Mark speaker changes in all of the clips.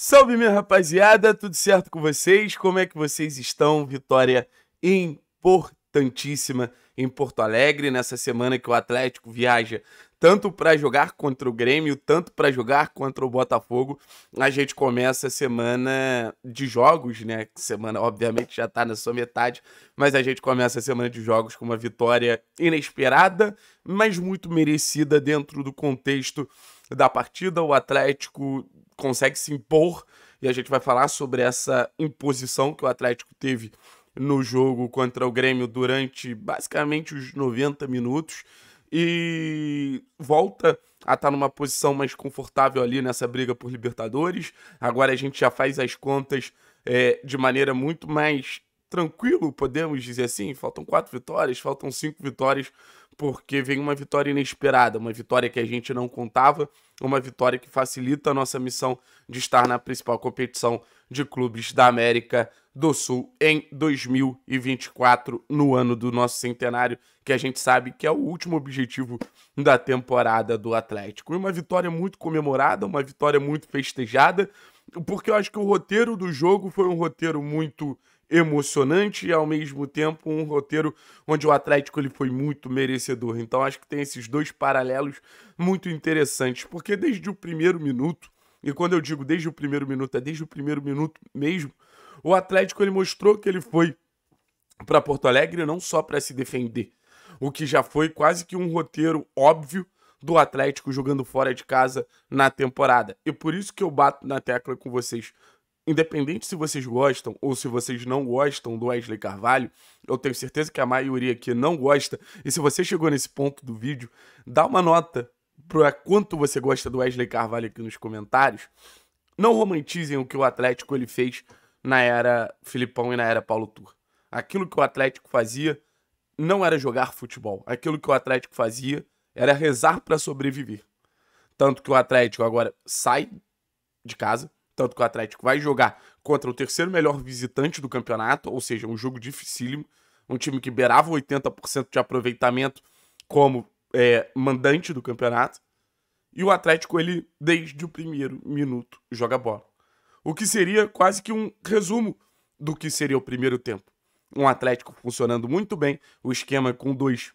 Speaker 1: Salve minha rapaziada, tudo certo com vocês? Como é que vocês estão? Vitória importantíssima em Porto Alegre nessa semana que o Atlético viaja tanto para jogar contra o Grêmio, tanto para jogar contra o Botafogo. A gente começa a semana de jogos, né? Semana obviamente já tá na sua metade, mas a gente começa a semana de jogos com uma vitória inesperada, mas muito merecida dentro do contexto da partida. O Atlético consegue se impor e a gente vai falar sobre essa imposição que o Atlético teve no jogo contra o Grêmio durante basicamente os 90 minutos e volta a estar numa posição mais confortável ali nessa briga por Libertadores. Agora a gente já faz as contas é, de maneira muito mais tranquilo, podemos dizer assim. Faltam quatro vitórias, faltam cinco vitórias porque vem uma vitória inesperada, uma vitória que a gente não contava, uma vitória que facilita a nossa missão de estar na principal competição de clubes da América do Sul em 2024, no ano do nosso centenário, que a gente sabe que é o último objetivo da temporada do Atlético. E uma vitória muito comemorada, uma vitória muito festejada, porque eu acho que o roteiro do jogo foi um roteiro muito emocionante e ao mesmo tempo um roteiro onde o Atlético ele foi muito merecedor. Então acho que tem esses dois paralelos muito interessantes, porque desde o primeiro minuto, e quando eu digo desde o primeiro minuto, é desde o primeiro minuto mesmo, o Atlético ele mostrou que ele foi para Porto Alegre não só para se defender, o que já foi quase que um roteiro óbvio do Atlético jogando fora de casa na temporada. E por isso que eu bato na tecla com vocês independente se vocês gostam ou se vocês não gostam do Wesley Carvalho, eu tenho certeza que a maioria aqui não gosta. E se você chegou nesse ponto do vídeo, dá uma nota para quanto você gosta do Wesley Carvalho aqui nos comentários. Não romantizem o que o Atlético ele fez na era Filipão e na era Paulo Tur. Aquilo que o Atlético fazia não era jogar futebol. Aquilo que o Atlético fazia era rezar para sobreviver. Tanto que o Atlético agora sai de casa, tanto que o Atlético vai jogar contra o terceiro melhor visitante do campeonato, ou seja, um jogo dificílimo. Um time que beirava 80% de aproveitamento como é, mandante do campeonato. E o Atlético, ele, desde o primeiro minuto, joga bola. O que seria quase que um resumo do que seria o primeiro tempo. Um Atlético funcionando muito bem, o esquema com dois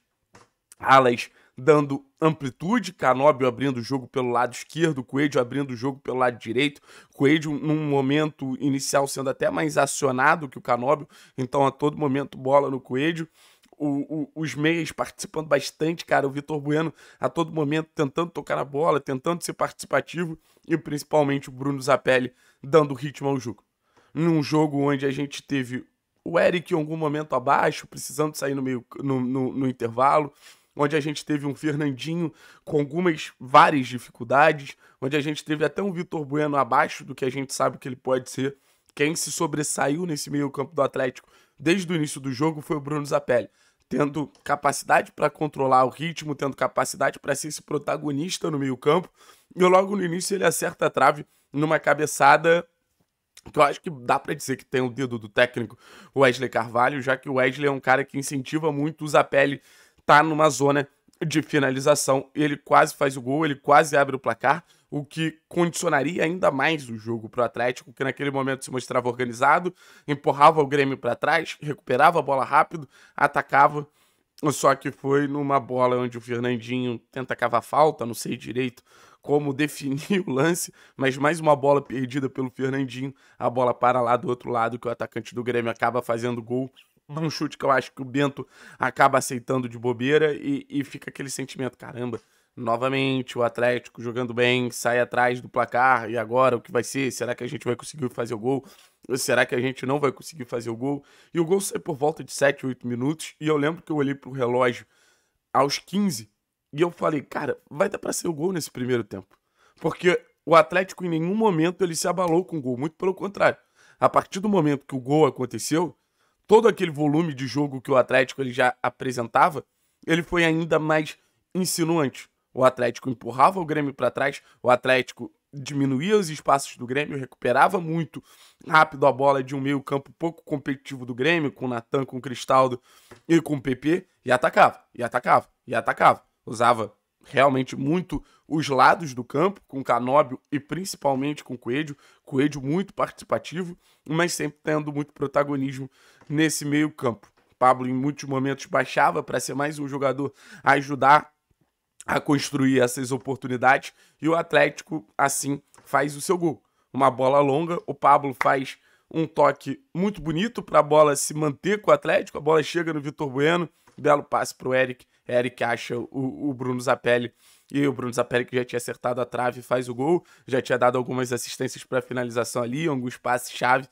Speaker 1: alas dando amplitude, Canóbio abrindo o jogo pelo lado esquerdo, Coelho abrindo o jogo pelo lado direito, Coelho num momento inicial sendo até mais acionado que o Canóbio, então a todo momento bola no Coelho. O, o, os meias participando bastante, cara. O Vitor Bueno a todo momento tentando tocar na bola, tentando ser participativo e principalmente o Bruno Zapelli dando ritmo ao jogo. Num jogo onde a gente teve o Eric em algum momento abaixo, precisando sair no meio no, no, no intervalo onde a gente teve um Fernandinho com algumas várias dificuldades, onde a gente teve até um Vitor Bueno abaixo do que a gente sabe que ele pode ser. Quem se sobressaiu nesse meio-campo do Atlético desde o início do jogo foi o Bruno Zapelli, tendo capacidade para controlar o ritmo, tendo capacidade para ser esse protagonista no meio-campo. E logo no início ele acerta a trave numa cabeçada que eu acho que dá para dizer que tem o dedo do técnico Wesley Carvalho, já que o Wesley é um cara que incentiva muito o Zapelli tá numa zona de finalização. Ele quase faz o gol, ele quase abre o placar, o que condicionaria ainda mais o jogo para o Atlético, que naquele momento se mostrava organizado, empurrava o Grêmio para trás, recuperava a bola rápido, atacava. Só que foi numa bola onde o Fernandinho tenta cavar falta, não sei direito como definir o lance, mas mais uma bola perdida pelo Fernandinho, a bola para lá do outro lado que o atacante do Grêmio acaba fazendo gol um chute que eu acho que o Bento acaba aceitando de bobeira e, e fica aquele sentimento, caramba, novamente o Atlético jogando bem, sai atrás do placar e agora o que vai ser? Será que a gente vai conseguir fazer o gol? Ou será que a gente não vai conseguir fazer o gol? E o gol sai por volta de 7, 8 minutos e eu lembro que eu olhei pro relógio aos 15 e eu falei, cara, vai dar para ser o gol nesse primeiro tempo. Porque o Atlético em nenhum momento ele se abalou com o gol, muito pelo contrário. A partir do momento que o gol aconteceu, todo aquele volume de jogo que o Atlético ele já apresentava, ele foi ainda mais insinuante. O Atlético empurrava o Grêmio para trás, o Atlético diminuía os espaços do Grêmio, recuperava muito rápido a bola de um meio-campo pouco competitivo do Grêmio, com o Natan, com o Cristaldo e com o PP, e atacava, e atacava, e atacava. Usava realmente muito os lados do campo, com Canóbio e principalmente com Coelho. Coelho muito participativo, mas sempre tendo muito protagonismo nesse meio campo. Pablo em muitos momentos baixava para ser mais um jogador a ajudar a construir essas oportunidades e o Atlético assim faz o seu gol. Uma bola longa, o Pablo faz um toque muito bonito para a bola se manter com o Atlético, a bola chega no Vitor Bueno, belo passe para o Eric, Eric acha o, o Bruno Zapelli. E o Bruno Zapelli que já tinha acertado a trave faz o gol, já tinha dado algumas assistências para finalização ali, alguns passes chave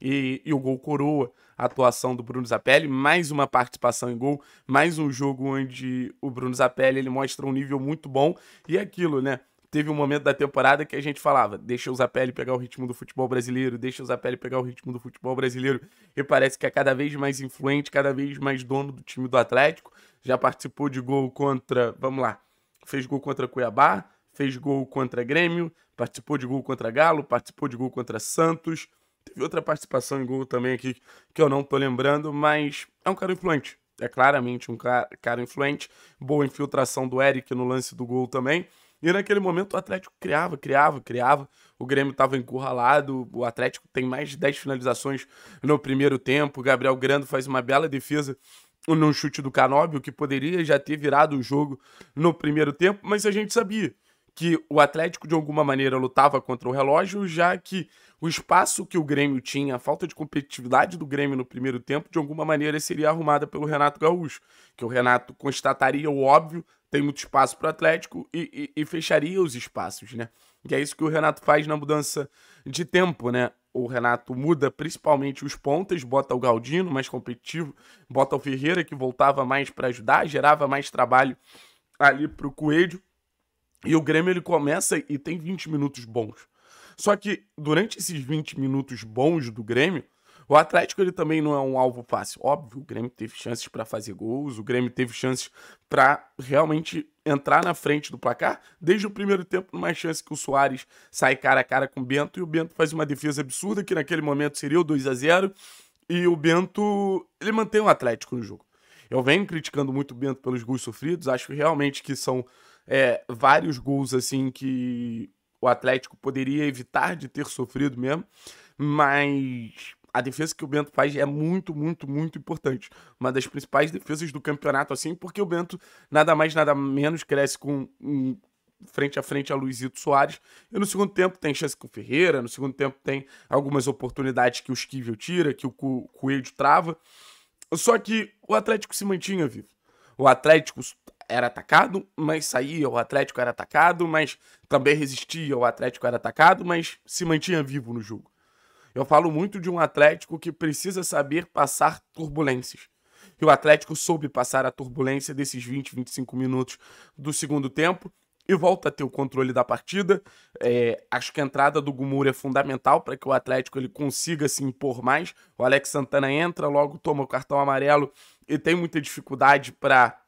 Speaker 1: e, e o gol coroa a atuação do Bruno Zapelli, mais uma participação em gol, mais um jogo onde o Bruno Zapelli ele mostra um nível muito bom. E é aquilo, né? Teve um momento da temporada que a gente falava, deixa o Zapelli pegar o ritmo do futebol brasileiro, deixa o Zapelli pegar o ritmo do futebol brasileiro, e parece que é cada vez mais influente, cada vez mais dono do time do Atlético, já participou de gol contra, vamos lá, fez gol contra Cuiabá, fez gol contra Grêmio, participou de gol contra Galo, participou de gol contra Santos, Teve outra participação em gol também aqui que eu não tô lembrando, mas é um cara influente. É claramente um cara, cara influente. Boa infiltração do Eric no lance do gol também. E naquele momento o Atlético criava, criava, criava. O Grêmio estava encurralado. O Atlético tem mais de 10 finalizações no primeiro tempo. O Gabriel Grando faz uma bela defesa num chute do Canóbio, que poderia já ter virado o jogo no primeiro tempo, mas a gente sabia que o Atlético de alguma maneira lutava contra o relógio, já que o espaço que o Grêmio tinha, a falta de competitividade do Grêmio no primeiro tempo, de alguma maneira seria arrumada pelo Renato Gaúcho, que o Renato constataria o óbvio, tem muito espaço para o Atlético e, e, e, fecharia os espaços, né? E é isso que o Renato faz na mudança de tempo, né? O Renato muda principalmente os pontas, bota o Galdino mais competitivo, bota o Ferreira que voltava mais para ajudar, gerava mais trabalho ali para o Coelho e o Grêmio ele começa e tem 20 minutos bons. Só que durante esses 20 minutos bons do Grêmio, o Atlético ele também não é um alvo fácil. Óbvio, o Grêmio teve chances para fazer gols, o Grêmio teve chances para realmente entrar na frente do placar. Desde o primeiro tempo, numa chance que o Soares sai cara a cara com o Bento e o Bento faz uma defesa absurda, que naquele momento seria o 2 a 0 e o Bento ele mantém o Atlético no jogo. Eu venho criticando muito o Bento pelos gols sofridos, acho realmente que são é, vários gols assim que o Atlético poderia evitar de ter sofrido mesmo, mas a defesa que o Bento faz é muito, muito, muito importante. Uma das principais defesas do campeonato, assim, porque o Bento nada mais, nada menos cresce com um, frente a frente a Luizito Soares. E no segundo tempo tem chance com o Ferreira, no segundo tempo tem algumas oportunidades que o Esquivel tira, que o Coelho trava. Só que o Atlético se mantinha vivo. O Atlético era atacado, mas saía, o Atlético era atacado, mas também resistia, o Atlético era atacado, mas se mantinha vivo no jogo. Eu falo muito de um Atlético que precisa saber passar turbulências. E o Atlético soube passar a turbulência desses 20, 25 minutos do segundo tempo e volta a ter o controle da partida. É, acho que a entrada do Gumur é fundamental para que o Atlético ele consiga se impor mais. O Alex Santana entra, logo toma o cartão amarelo e tem muita dificuldade para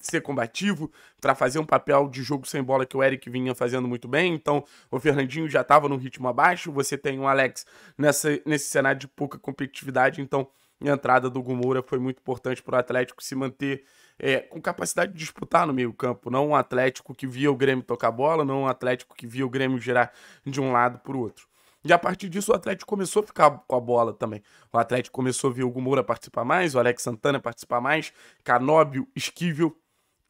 Speaker 1: ser combativo, para fazer um papel de jogo sem bola que o Eric vinha fazendo muito bem. Então, o Fernandinho já estava no ritmo abaixo. Você tem o Alex nessa, nesse cenário de pouca competitividade. Então, a entrada do Gumura foi muito importante para o Atlético se manter é, com capacidade de disputar no meio-campo. Não um Atlético que via o Grêmio tocar bola, não um Atlético que via o Grêmio girar de um lado para o outro. E a partir disso, o Atlético começou a ficar com a bola também. O Atlético começou a ver o Gumura participar mais, o Alex Santana participar mais, Canóbio, Esquivel.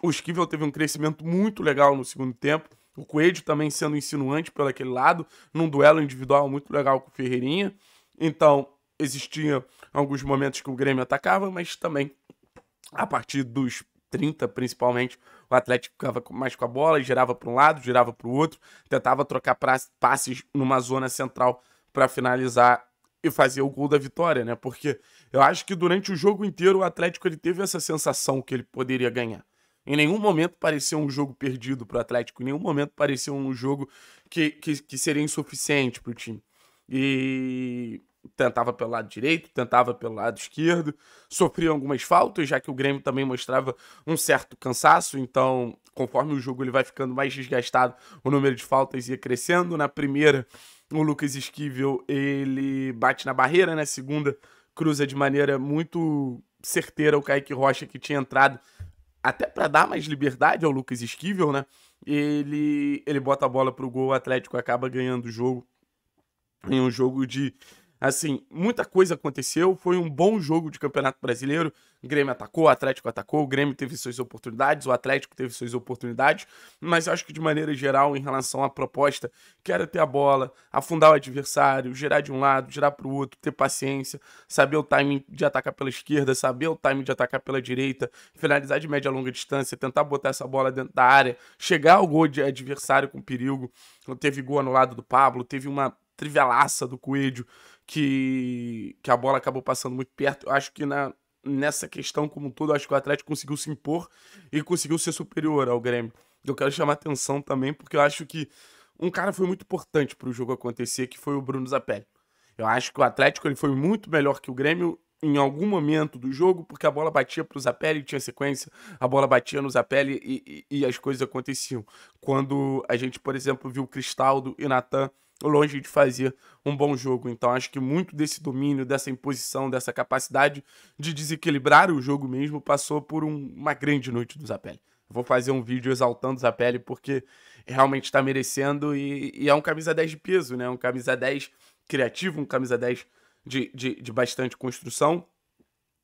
Speaker 1: O Esquivel teve um crescimento muito legal no segundo tempo. O Coelho também sendo insinuante pelo aquele lado, num duelo individual muito legal com o Ferreirinha. Então, existia alguns momentos que o Grêmio atacava, mas também a partir dos 30 principalmente, o Atlético ficava mais com a bola, girava para um lado, girava para o outro, tentava trocar passes numa zona central para finalizar e fazer o gol da vitória, né? Porque eu acho que durante o jogo inteiro o Atlético ele teve essa sensação que ele poderia ganhar. Em nenhum momento pareceu um jogo perdido para o Atlético, em nenhum momento pareceu um jogo que, que, que seria insuficiente para o time. E tentava pelo lado direito, tentava pelo lado esquerdo, sofria algumas faltas, já que o Grêmio também mostrava um certo cansaço, então, conforme o jogo ele vai ficando mais desgastado, o número de faltas ia crescendo. Na primeira, o Lucas Esquivel, ele bate na barreira, na segunda, cruza de maneira muito certeira o Kaique Rocha, que tinha entrado até para dar mais liberdade ao Lucas Esquivel, né? Ele, ele bota a bola pro gol, o Atlético acaba ganhando o jogo em um jogo de Assim, muita coisa aconteceu. Foi um bom jogo de Campeonato Brasileiro. O Grêmio atacou, o Atlético atacou, o Grêmio teve suas oportunidades, o Atlético teve suas oportunidades. Mas acho que, de maneira geral, em relação à proposta, que era ter a bola, afundar o adversário, girar de um lado, girar para o outro, ter paciência, saber o timing de atacar pela esquerda, saber o timing de atacar pela direita, finalizar de média a longa distância, tentar botar essa bola dentro da área, chegar ao gol de adversário com perigo. Teve gol anulado do Pablo, teve uma trivialaça do Coelho que, que a bola acabou passando muito perto. Eu acho que na, nessa questão como um todo, acho que o Atlético conseguiu se impor e conseguiu ser superior ao Grêmio. Eu quero chamar atenção também, porque eu acho que um cara foi muito importante para o jogo acontecer, que foi o Bruno Zapelli. Eu acho que o Atlético ele foi muito melhor que o Grêmio em algum momento do jogo, porque a bola batia para o Zapelli, tinha sequência, a bola batia no Zapelli e, e, e as coisas aconteciam. Quando a gente, por exemplo, viu Cristaldo e Natan longe de fazer um bom jogo. Então acho que muito desse domínio, dessa imposição, dessa capacidade de desequilibrar o jogo mesmo passou por um, uma grande noite do Zapelli. Vou fazer um vídeo exaltando o Zapelli porque realmente está merecendo e, e, é um camisa 10 de peso, né? Um camisa 10 criativo, um camisa 10 de, de, de bastante construção.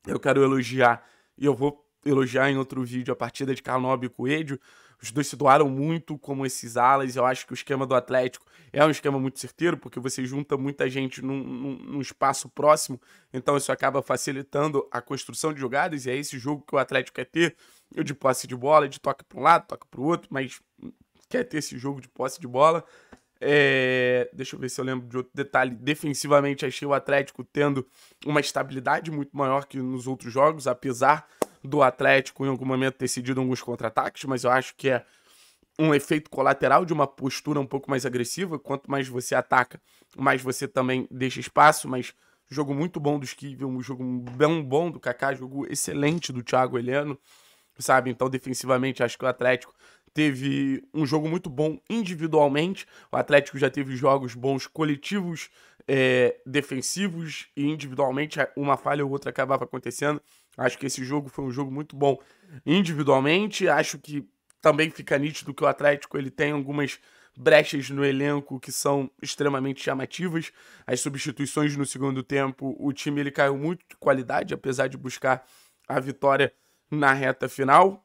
Speaker 1: Eu quero elogiar e eu vou elogiar em outro vídeo a partida de Carnob e Coelho, os dois se doaram muito como esses alas. Eu acho que o esquema do Atlético é um esquema muito certeiro, porque você junta muita gente num, num, num espaço próximo, então isso acaba facilitando a construção de jogadas, e é esse jogo que o Atlético quer ter, de posse de bola, de toque para um lado, toque para o outro, mas quer ter esse jogo de posse de bola. É... Deixa eu ver se eu lembro de outro detalhe. Defensivamente, achei o Atlético tendo uma estabilidade muito maior que nos outros jogos, apesar do Atlético em algum momento ter cedido alguns contra-ataques, mas eu acho que é um efeito colateral de uma postura um pouco mais agressiva. Quanto mais você ataca, mais você também deixa espaço, mas jogo muito bom do Esquivel, um jogo bem bom do Kaká, jogo excelente do Thiago Heleno, sabe? Então, defensivamente, acho que o Atlético teve um jogo muito bom individualmente. O Atlético já teve jogos bons coletivos, é, defensivos e individualmente uma falha ou outra acabava acontecendo. Acho que esse jogo foi um jogo muito bom individualmente. Acho que também fica nítido que o Atlético ele tem algumas brechas no elenco que são extremamente chamativas. As substituições no segundo tempo, o time ele caiu muito de qualidade, apesar de buscar a vitória na reta final.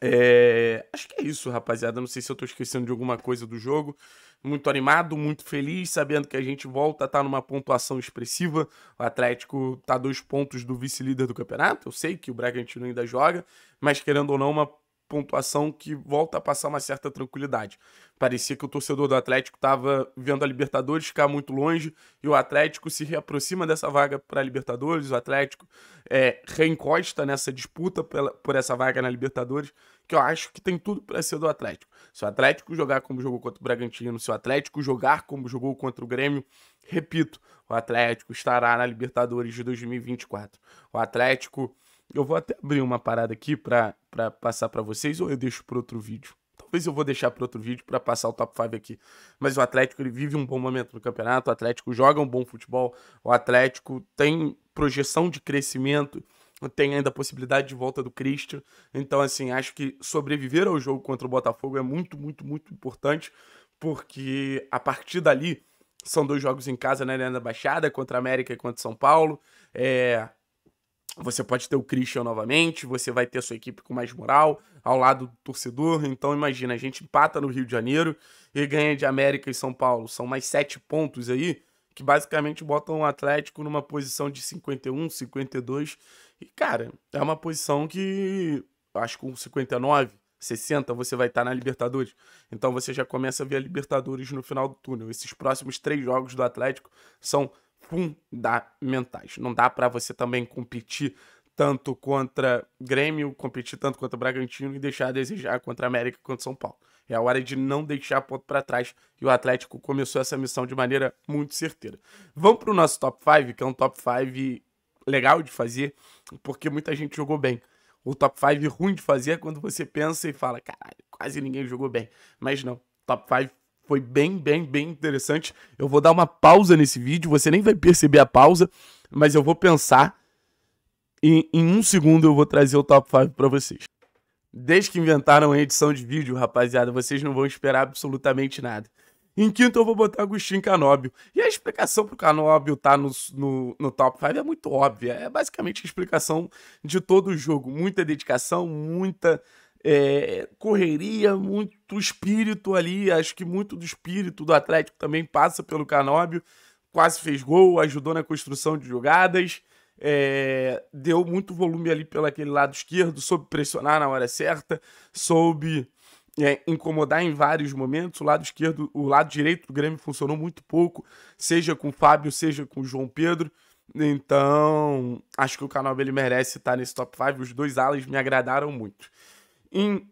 Speaker 1: É... Acho que é isso, rapaziada. Não sei se eu tô esquecendo de alguma coisa do jogo muito animado, muito feliz, sabendo que a gente volta a tá numa pontuação expressiva. O Atlético a dois pontos do vice-líder do campeonato. Eu sei que o Bragantino ainda joga, mas querendo ou não, uma pontuação que volta a passar uma certa tranquilidade. Parecia que o torcedor do Atlético estava vendo a Libertadores ficar muito longe e o Atlético se reaproxima dessa vaga para a Libertadores. O Atlético é, reencosta nessa disputa pela, por essa vaga na Libertadores, que eu acho que tem tudo para ser do Atlético. Se o Atlético jogar como jogou contra o Bragantino, se o Atlético jogar como jogou contra o Grêmio, repito, o Atlético estará na Libertadores de 2024. O Atlético eu vou até abrir uma parada aqui para passar para vocês ou eu deixo para outro vídeo. Talvez eu vou deixar para outro vídeo para passar o top 5 aqui. Mas o Atlético ele vive um bom momento no campeonato, o Atlético joga um bom futebol, o Atlético tem projeção de crescimento, tem ainda a possibilidade de volta do Christian. Então, assim, acho que sobreviver ao jogo contra o Botafogo é muito, muito, muito importante, porque a partir dali são dois jogos em casa na Arena Baixada, contra a América e contra São Paulo. É, você pode ter o Christian novamente, você vai ter sua equipe com mais moral, ao lado do torcedor. Então, imagina, a gente empata no Rio de Janeiro e ganha de América e São Paulo. São mais sete pontos aí, que basicamente botam o Atlético numa posição de 51, 52. E, cara, é uma posição que, acho que com 59, 60 você vai estar na Libertadores. Então você já começa a ver a Libertadores no final do túnel. Esses próximos três jogos do Atlético são fundamentais. Não dá para você também competir tanto contra Grêmio, competir tanto contra Bragantino e deixar a desejar contra América contra São Paulo. É a hora de não deixar ponto para trás. E o Atlético começou essa missão de maneira muito certeira. Vamos para o nosso top 5, que é um top 5 legal de fazer, porque muita gente jogou bem. O top 5 ruim de fazer é quando você pensa e fala, caralho, quase ninguém jogou bem. Mas não, top 5 foi bem, bem, bem interessante. Eu vou dar uma pausa nesse vídeo, você nem vai perceber a pausa, mas eu vou pensar e em um segundo eu vou trazer o top 5 para vocês. Desde que inventaram a edição de vídeo, rapaziada, vocês não vão esperar absolutamente nada. Em quinto, eu vou botar Agostinho Canóbio. E a explicação pro Canóbio tá no, no, no top 5 é muito óbvia. É basicamente a explicação de todo o jogo. Muita dedicação, muita é, correria, muito espírito ali. Acho que muito do espírito do Atlético também passa pelo Canóbio. Quase fez gol, ajudou na construção de jogadas. É, deu muito volume ali pelo aquele lado esquerdo, soube pressionar na hora certa, soube é, incomodar em vários momentos. O lado esquerdo, o lado direito do Grêmio funcionou muito pouco, seja com o Fábio, seja com o João Pedro. Então, acho que o canal ele merece estar nesse top 5. Os dois alas me agradaram muito. Em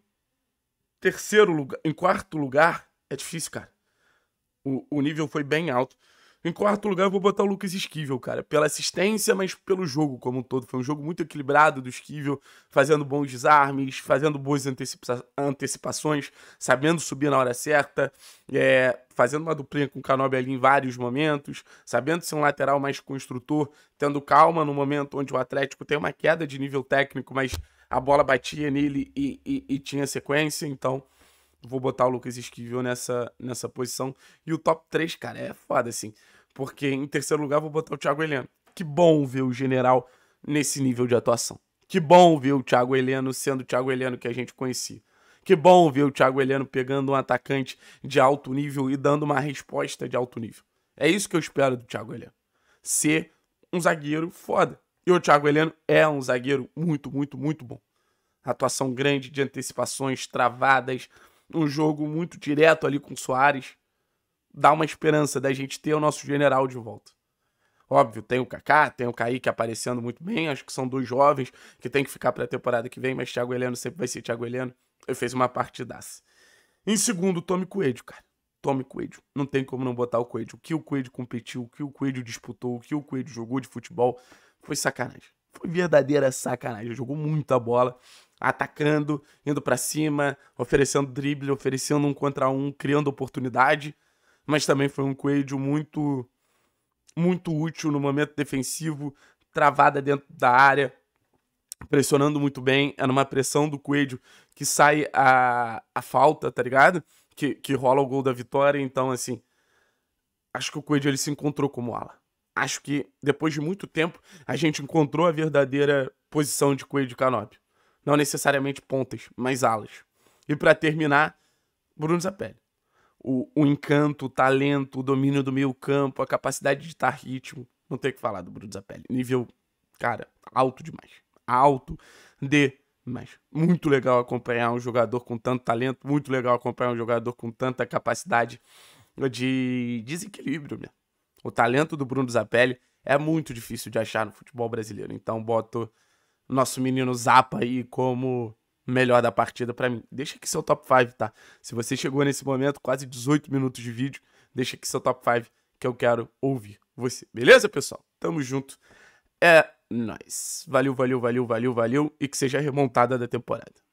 Speaker 1: terceiro lugar, em quarto lugar, é difícil, cara. O, o nível foi bem alto. Em quarto lugar, eu vou botar o Lucas Esquivel, cara. Pela assistência, mas pelo jogo como um todo. Foi um jogo muito equilibrado do Esquivel, fazendo bons desarmes, fazendo boas antecipa antecipações, sabendo subir na hora certa, é, fazendo uma duplinha com o Canobi ali em vários momentos, sabendo ser um lateral mais construtor, tendo calma no momento onde o Atlético tem uma queda de nível técnico, mas a bola batia nele e, e, e tinha sequência, então vou botar o Lucas Esquivel nessa, nessa posição. E o top 3, cara, é foda, assim. Porque em terceiro lugar vou botar o Thiago Heleno. Que bom ver o general nesse nível de atuação. Que bom ver o Thiago Heleno sendo o Thiago Heleno que a gente conhecia. Que bom ver o Thiago Heleno pegando um atacante de alto nível e dando uma resposta de alto nível. É isso que eu espero do Thiago Heleno. Ser um zagueiro foda. E o Thiago Heleno é um zagueiro muito, muito, muito bom. Atuação grande de antecipações travadas, um jogo muito direto ali com o Soares, dá uma esperança da gente ter o nosso general de volta. Óbvio, tem o Kaká, tem o Kaique aparecendo muito bem, acho que são dois jovens que tem que ficar para a temporada que vem, mas Thiago Heleno sempre vai ser Thiago Heleno. Ele fez uma partidaça. Em segundo, Tommy Coelho, cara. Tommy Coelho. Não tem como não botar o Coelho. O que o Coelho competiu, o que o Coelho disputou, o que o Coelho jogou de futebol, foi sacanagem. Foi verdadeira sacanagem. Jogou muita bola atacando, indo para cima, oferecendo drible, oferecendo um contra um, criando oportunidade. Mas também foi um Coelho muito, muito útil no momento defensivo, travada dentro da área, pressionando muito bem. É numa pressão do Coelho que sai a, a falta, tá ligado? Que, que rola o gol da vitória. Então, assim, acho que o Coelho ele se encontrou como ala. Acho que depois de muito tempo a gente encontrou a verdadeira posição de Coelho de Canópio. Não necessariamente pontas, mas alas. E para terminar, Bruno Zapelli. O, o, encanto, o talento, o domínio do meio campo, a capacidade de estar ritmo. Não tem o que falar do Bruno Zapelli. Nível, cara, alto demais. Alto demais. Muito legal acompanhar um jogador com tanto talento. Muito legal acompanhar um jogador com tanta capacidade de desequilíbrio, meu. O talento do Bruno Zapelli é muito difícil de achar no futebol brasileiro. Então boto nosso menino Zapa aí como melhor da partida para mim. Deixa aqui seu top 5, tá? Se você chegou nesse momento, quase 18 minutos de vídeo, deixa aqui seu top 5 que eu quero ouvir você. Beleza, pessoal? Tamo junto. É nóis. Valeu, valeu, valeu, valeu, valeu e que seja a remontada da temporada.